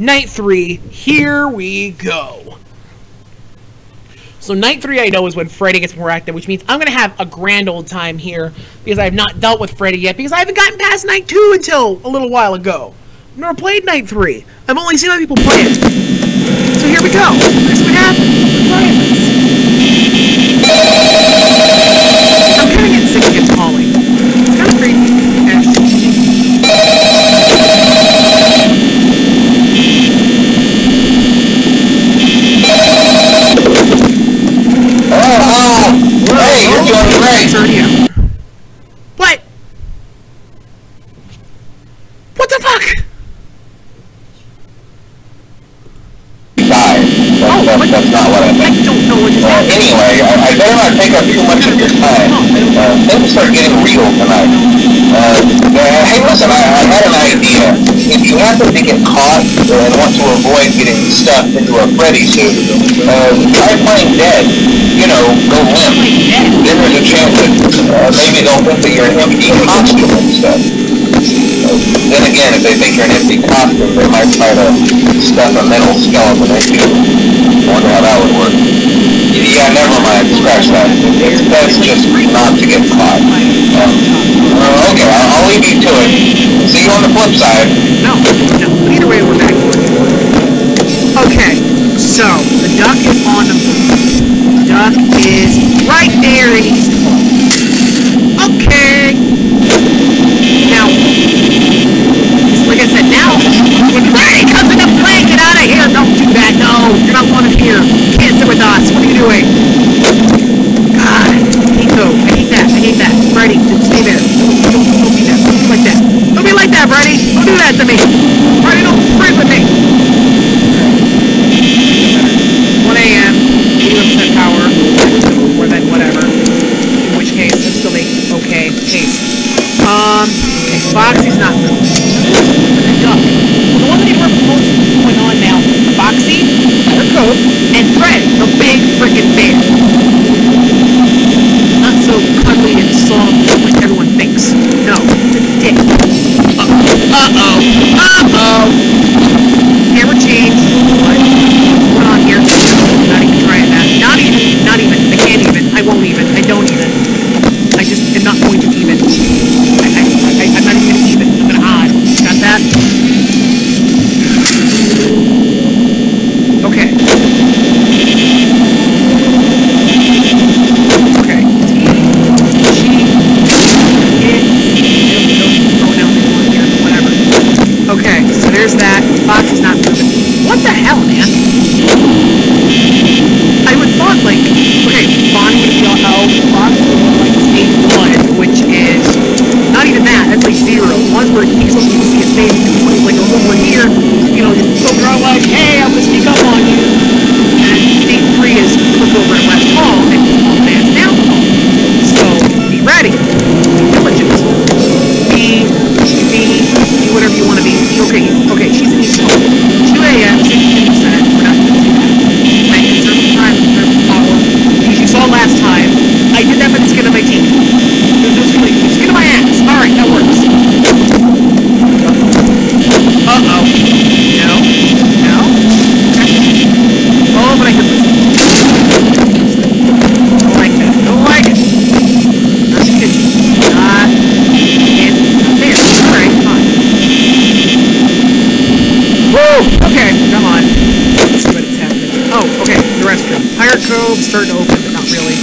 night three. Here we go. So night three, I know, is when Freddy gets more active, which means I'm gonna have a grand old time here because I have not dealt with Freddy yet because I haven't gotten past night two until a little while ago. I've never played night three. I've only seen other people play it. So here we go. This what happens. We're trying this. I'm kind of getting sick of him calling. It's kind of crazy. actually. Oh, oh, hey, you're doing great. It's. What? What the fuck? Tired. That's, that's, that's not what I I don't know what just Well, happened. anyway, I, I better not take up too much of your time. Uh, things are getting real tonight. Uh, yeah, hey, listen, I, I had an idea. If you happen to get caught and want to avoid getting stuffed into a Freddy suit, uh, try playing dead. You know, go limp. There's a chance that uh, maybe they'll think that you're an empty costume and stuff. Then again, if they think you're an empty costume, they might try to stuff a metal skeleton into you. Wonder how that would work. Yeah, never mind. Scratch that. It's best just not to get caught. Um, okay, I'll, I'll leave you to it. See you on the flip side. No, no. Either way, we're back. Okay, so the duck is on the. Duck is right there, and he's okay. Now, like I said, now when Freddy comes into play, get out of here! Don't do that. No, you're not wanted here. You can't sit with us. What are you doing? God, Nico, I hate that. I hate that. Freddy, just stay there. Don't, don't, don't be that. Don't be like that. Don't be like that, Freddy. Don't do that to me. Freddy, don't friend with me. 1 a.m. 80% power. Or then whatever. In which case, it still make okay pace. Um, okay, Foxy's not moving. The duck. The one that we're most going on now, Foxy, her coat, and Fred, the big freaking bear. Not so cuddly and soft like everyone thinks. No, it's a dick. Uh-oh. Uh-oh. Uh-oh. Camera change. What? What's going on here? Not even trying that. Not even. Not even. I can't even. I won't even. I don't even. I just am not going to even. I, I, I, I'm not even gonna even. I'm gonna odd. Got that? Okay. Okay. She is pronoun they want here, whatever. Okay, so there's that. Fox is not moving. What the hell, man? I would thought like okay, Bonnie would be all out, Fox would be like stage one, which is not even that, that's like zero. One's where he's supposed to see his face, and like over here, you know, so they're all like, hey, I'm gonna sneak up on you. And stage three is look over at West Hall and West Hall fans down hall. So be ready. Be diligent. Be be be whatever you want to be. Okay, okay, she's in East Hall. 2 a.m., 16%. We're not gonna do that. I conserve time, conserve power. As you saw last time, I did that for the skin of my teeth. There's no skin, the skin of my ass. Alright, that works. Uh-oh. No. No. Oh, but I can listen. Don't like that. Don't like it. Not the kitchen. Not in there. Alright, fine. Woo! Okay, come on. Let's see what it's happening. Oh, okay, the cove, starting to open, but not really.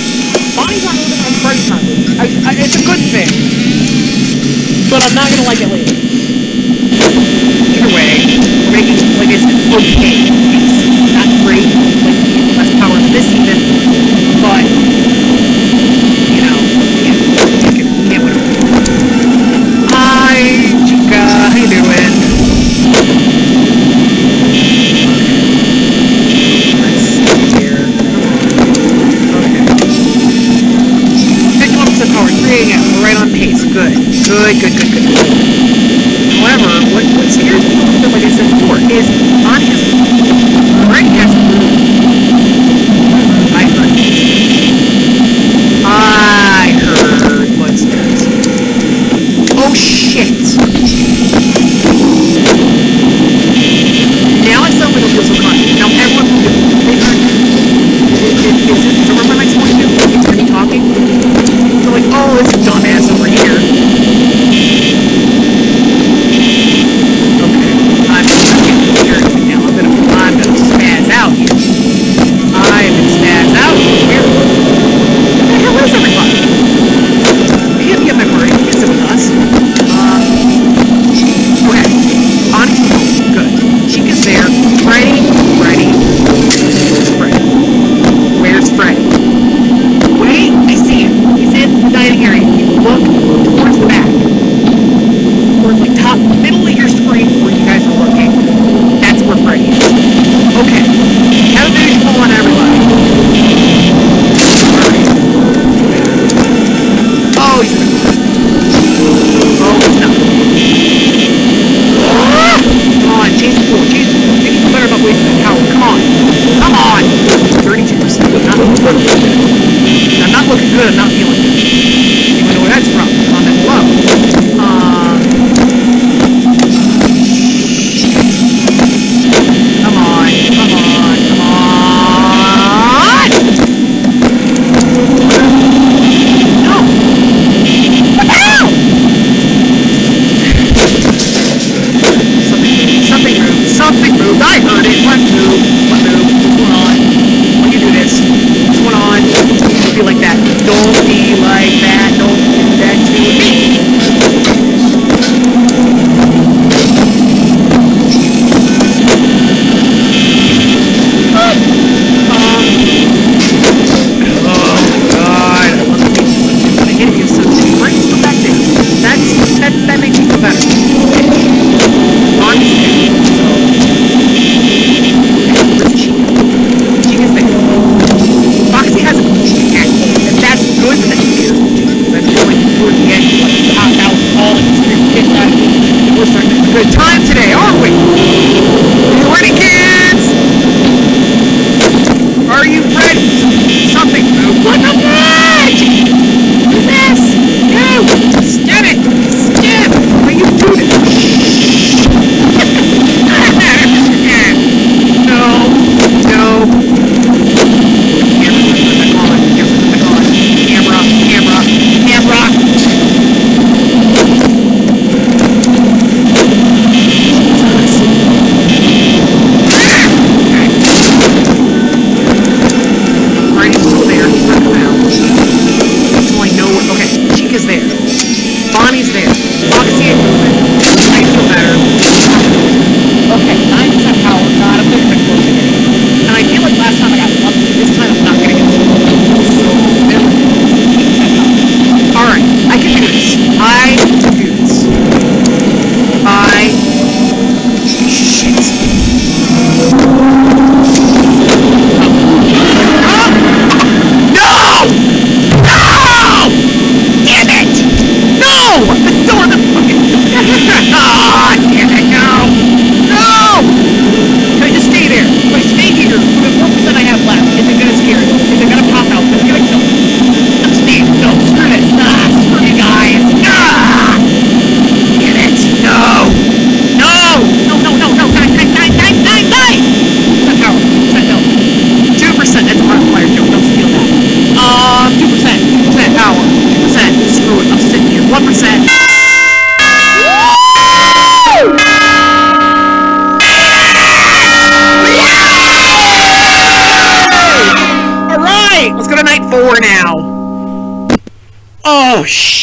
Bonnie's not moving, and Freddy's not moving. I, I, it's a good thing. But I'm not gonna like it later. Either way, we're making, like I said, okay. It's not great, like, less power than this even, but, you know, can't, can't, can't win. Hi, Chica, how you doing? Let's see here. Okay. 51% power, 3 a.m. We're right on pace. Good. Good, good, good, good. However, what, what scares me a little bit, like I said before, is Bonnie has Danach muss ich höher nach 400.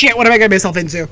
shit, what am I getting myself into?